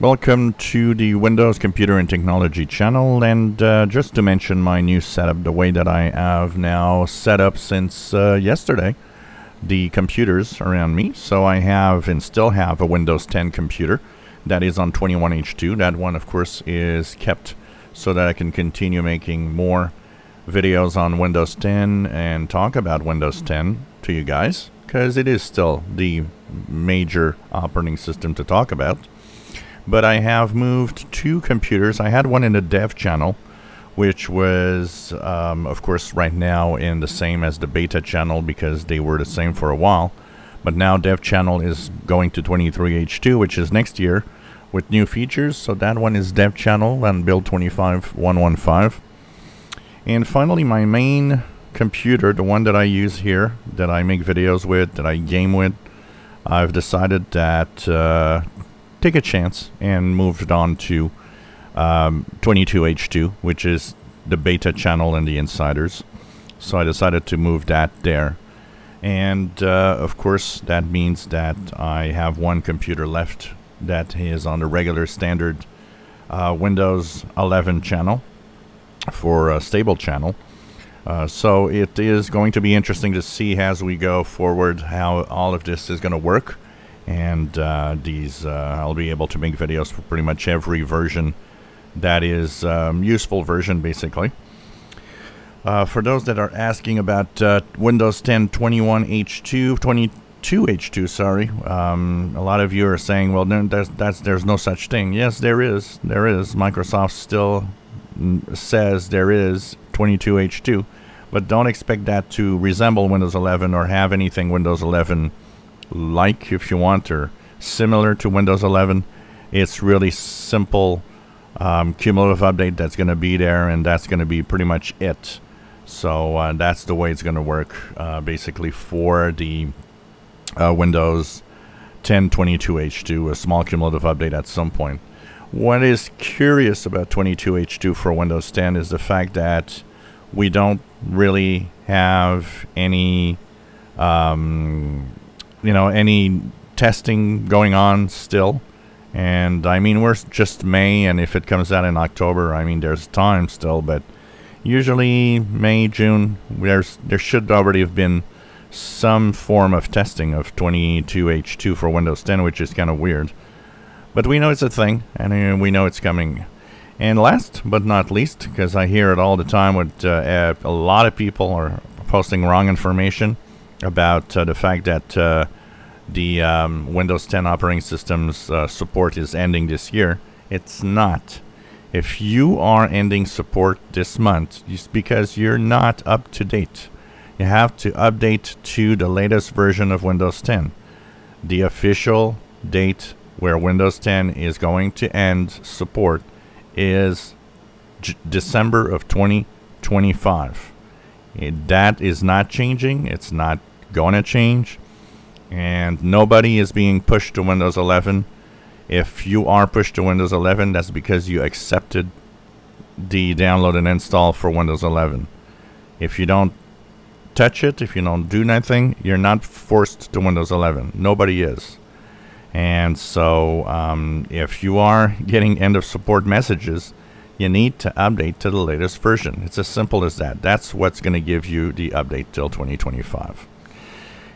Welcome to the Windows Computer and Technology channel and uh, just to mention my new setup, the way that I have now set up since uh, yesterday the computers around me. So I have and still have a Windows 10 computer that is on 21H2. That one of course is kept so that I can continue making more videos on Windows 10 and talk about Windows 10 to you guys because it is still the major operating system to talk about but I have moved two computers. I had one in the dev channel, which was, um, of course, right now in the same as the beta channel because they were the same for a while. But now dev channel is going to 23H2, which is next year with new features. So that one is dev channel and build 25115. And finally, my main computer, the one that I use here, that I make videos with, that I game with, I've decided that uh, take a chance and moved it on to um, 22H2, which is the beta channel and the insiders. So I decided to move that there. And uh, of course, that means that I have one computer left that is on the regular standard uh, Windows 11 channel for a stable channel. Uh, so it is going to be interesting to see as we go forward how all of this is going to work and uh, these uh, I'll be able to make videos for pretty much every version that is um, useful version basically. Uh, for those that are asking about uh, Windows 10 21H2, 22H2, sorry, um, a lot of you are saying, well, there's, that's, there's no such thing. Yes, there is. There is. Microsoft still says there is 22H2, but don't expect that to resemble Windows 11 or have anything Windows 11 like if you want or similar to Windows 11. It's really simple um, cumulative update that's going to be there and that's going to be pretty much it. So uh, that's the way it's going to work uh, basically for the uh, Windows 1022H2, a small cumulative update at some point. What is curious about 22H2 for Windows 10 is the fact that we don't really have any um, you know, any testing going on still. And I mean, we're just May, and if it comes out in October, I mean, there's time still. But usually May, June, there's there should already have been some form of testing of 22H2 for Windows 10, which is kind of weird. But we know it's a thing, and uh, we know it's coming. And last but not least, because I hear it all the time, with uh, a lot of people are posting wrong information about uh, the fact that uh, the um, Windows 10 operating system's uh, support is ending this year. It's not. If you are ending support this month, it's because you're not up to date. You have to update to the latest version of Windows 10. The official date where Windows 10 is going to end support is J December of 2025. It, that is not changing. It's not going to change and nobody is being pushed to Windows 11. If you are pushed to Windows 11, that's because you accepted the download and install for Windows 11. If you don't touch it, if you don't do nothing, you're not forced to Windows 11. Nobody is. And so, um, if you are getting end of support messages, you need to update to the latest version. It's as simple as that. That's what's going to give you the update till 2025.